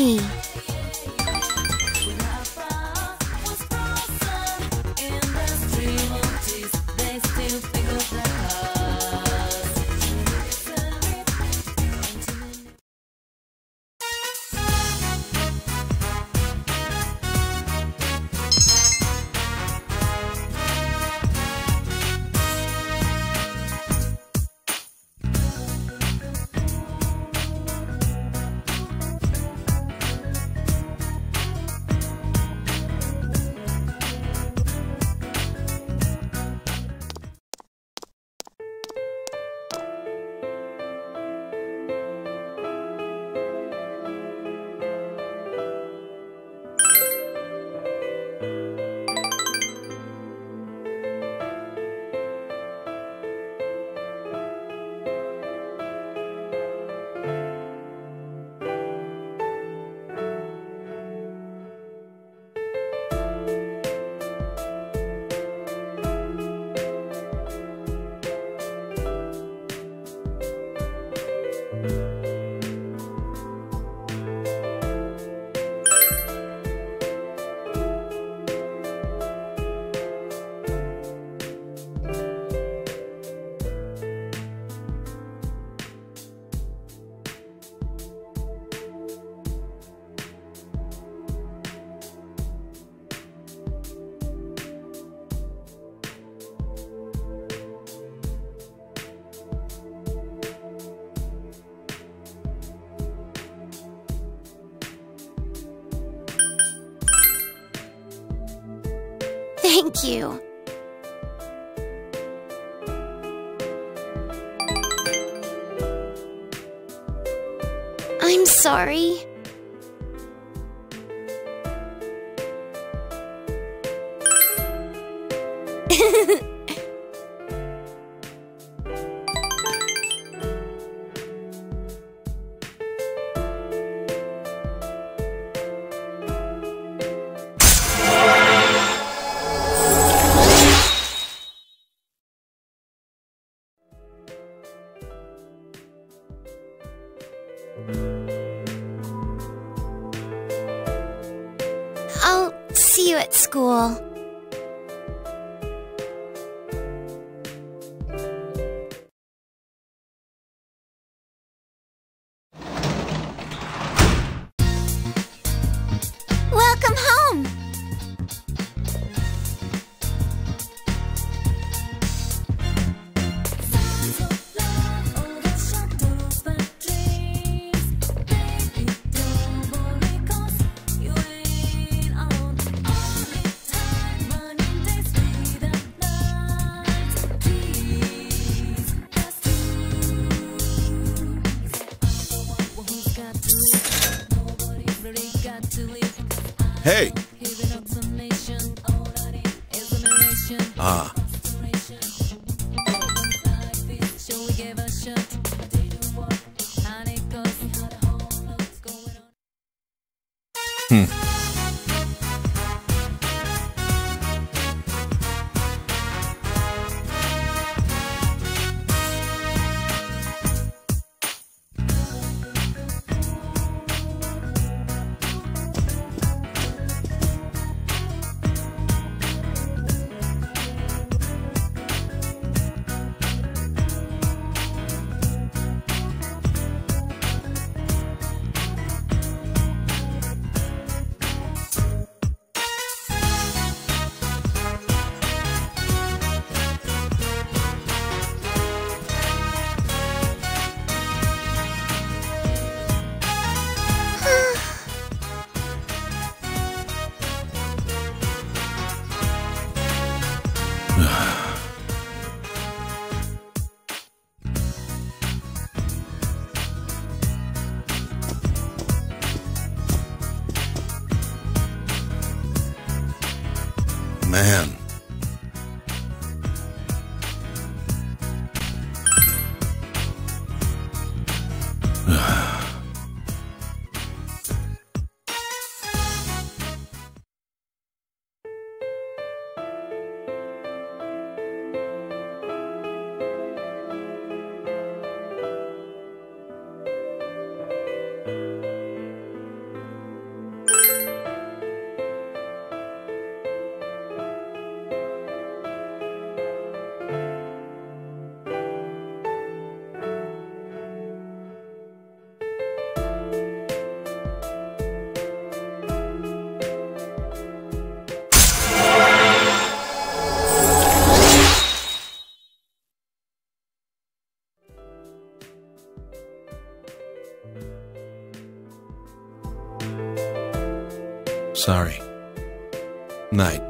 Lucky. Thank you. I'm sorry. I'll see you at school. Hey. Ah. Man. Sorry. Night.